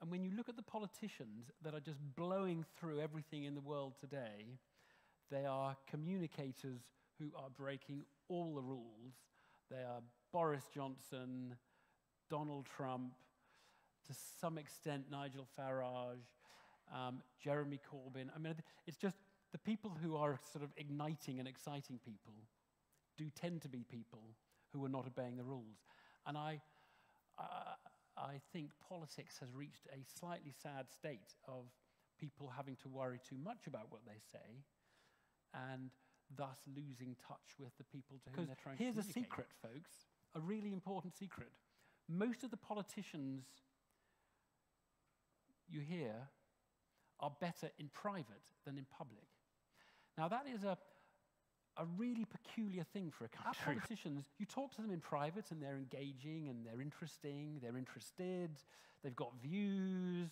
And when you look at the politicians that are just blowing through everything in the world today, they are communicators who are breaking all the rules. They are Boris Johnson, Donald Trump, to some extent Nigel Farage, um, Jeremy Corbyn. I mean, it's just the people who are sort of igniting and exciting people do tend to be people who are not obeying the rules. And I, I, I think politics has reached a slightly sad state of people having to worry too much about what they say and thus losing touch with the people to whom they're trying here's to Here's a secret, folks, a really important secret. Most of the politicians you hear are better in private than in public. Now, that is a, a really peculiar thing for a country. Our politicians, you talk to them in private and they're engaging and they're interesting, they're interested, they've got views,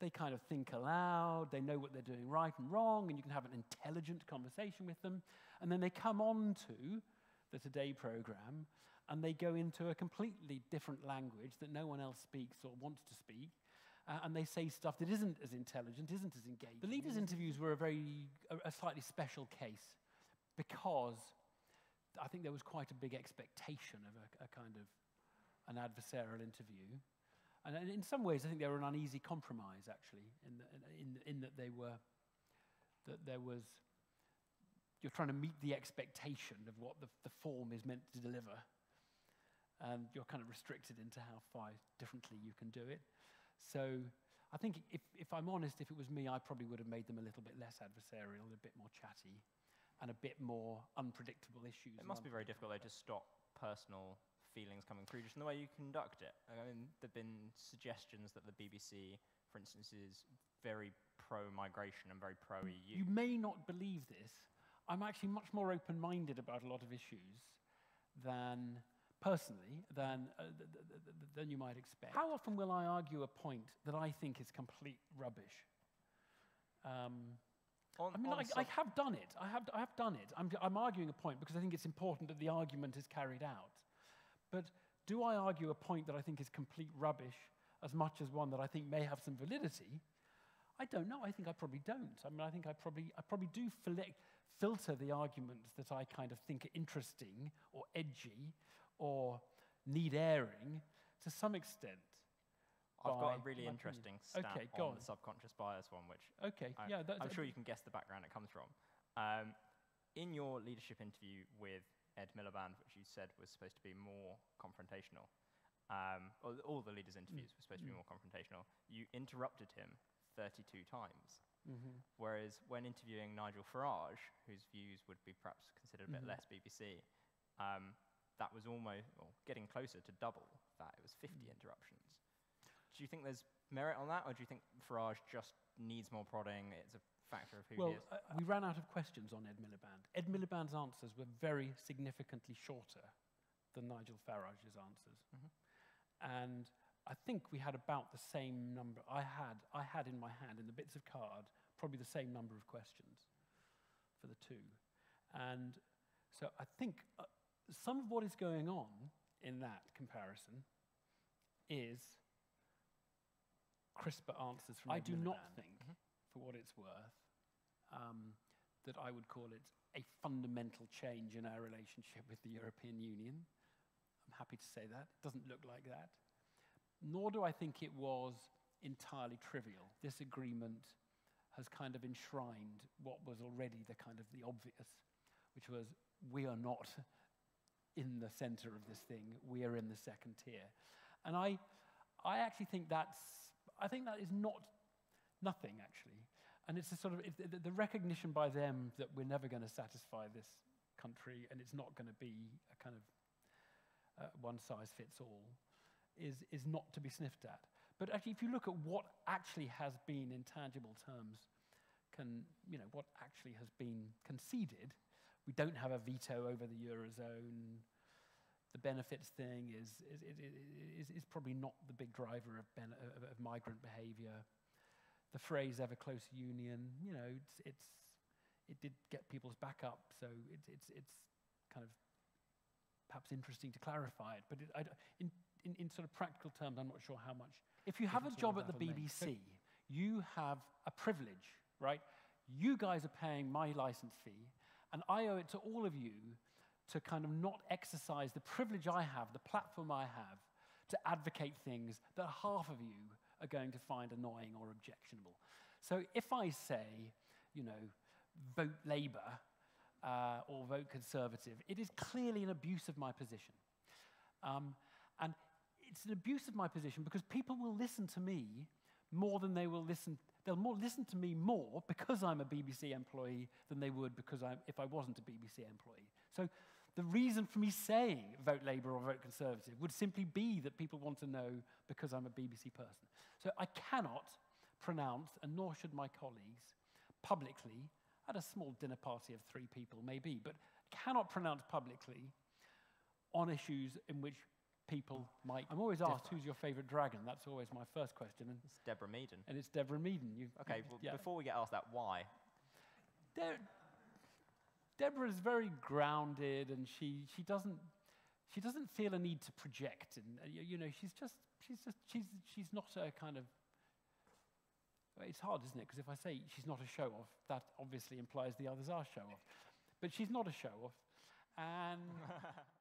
they kind of think aloud, they know what they're doing right and wrong, and you can have an intelligent conversation with them. And then they come on to the Today program and they go into a completely different language that no one else speaks or wants to speak. Uh, and they say stuff that isn't as intelligent, isn't as engaging. The leaders' interviews were a very, a, a slightly special case because I think there was quite a big expectation of a, a kind of an adversarial interview. And in some ways, I think they were an uneasy compromise, actually, in, the, in, in that they were, that there was, you're trying to meet the expectation of what the, the form is meant to deliver. And you're kind of restricted into how far differently you can do it. So I think if, if I'm honest, if it was me, I probably would have made them a little bit less adversarial, a bit more chatty, and a bit more unpredictable issues. It must be very difficult, though, to stop personal feelings coming through just in the way you conduct it. I mean, there have been suggestions that the BBC, for instance, is very pro-migration and very pro-EU. You may not believe this. I'm actually much more open-minded about a lot of issues than personally than, uh, th th th than you might expect. How often will I argue a point that I think is complete rubbish? Um, on, I mean, I, I, have done it. I have, I have done it. I'm, I'm arguing a point because I think it's important that the argument is carried out. But do I argue a point that I think is complete rubbish as much as one that I think may have some validity? I don't know. I think I probably don't. I mean, I think I probably, I probably do filter the arguments that I kind of think are interesting or edgy or need airing to some extent. I've got a really interesting stat okay, on, on the subconscious bias one, which okay, I, yeah, I'm sure you can guess the background it comes from. Um, in your leadership interview with Ed Miliband, which you said was supposed to be more confrontational, um, all the leaders' interviews mm. were supposed to be mm. more confrontational, you interrupted him 32 times. Mm -hmm. Whereas when interviewing Nigel Farage, whose views would be perhaps considered a bit -hmm. less BBC, um, that was almost well, getting closer to double that. It was 50 mm. interruptions. Do you think there's merit on that, or do you think Farage just needs more prodding? It's a factor of who well, he is. Uh, we ran out of questions on Ed Miliband. Ed Miliband's answers were very significantly shorter than Nigel Farage's answers. Mm -hmm. And I think we had about the same number. I had, I had in my hand, in the bits of card, probably the same number of questions for the two. And so I think uh, some of what is going on in that comparison is crisper answers from I do not think, mm -hmm. for what it's worth, um, that I would call it a fundamental change in our relationship with the European Union. I'm happy to say that. It doesn't look like that. Nor do I think it was entirely trivial. This agreement has kind of enshrined what was already the kind of the obvious, which was we are not in the center of this thing. We are in the second tier. And I, I actually think that's, I think that is not nothing, actually. And it's a sort of, the, the recognition by them that we're never going to satisfy this country and it's not going to be a kind of uh, one size fits all is, is not to be sniffed at. But actually, if you look at what actually has been in tangible terms, can, you know, what actually has been conceded, we don't have a veto over the Eurozone. The benefits thing is, is, is, is probably not the big driver of, of, of, migrant behavior. The phrase ever closer union, you know, it's, it's, it did get people's back up, so it, it's, it's kind of perhaps interesting to clarify it. But it, I, in, in, in sort of practical terms, I'm not sure how much. If you have a job at the. BBC, you have a privilege, right? You guys are paying my license fee, and I owe it to all of you to kind of not exercise the privilege I have, the platform I have, to advocate things that half of you are going to find annoying or objectionable. So if I say, you know, vote Labour uh, or vote Conservative, it is clearly an abuse of my position. Um, and it's an abuse of my position because people will listen to me more than they will listen. They'll more listen to me more because I'm a BBC employee than they would because I'm, if I wasn't a BBC employee. So the reason for me saying vote Labour or vote Conservative would simply be that people want to know because I'm a BBC person. So I cannot pronounce, and nor should my colleagues, publicly, at a small dinner party of three people maybe, but cannot pronounce publicly on issues in which people might. I'm always asked, differ. who's your favourite dragon? That's always my first question, and, It's Deborah Meaden. and it's Deborah Meaden. You, Okay, you- well, yeah. before we get asked that, why? De- Deborah is very grounded, and she, she doesn't she doesn't feel a need to project, and uh, you, know she's just she's just she's she's not a kind of. It's hard, isn't it? Because if I say she's not a show off, that obviously implies the others are show off. But she's not a show off, and